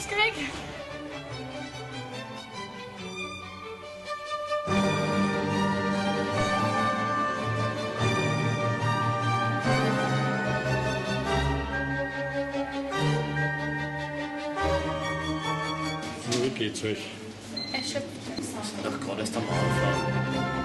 nichts krieg. Wie geht's euch? Erschöpft. Das ist doch gerade erst am Anfang.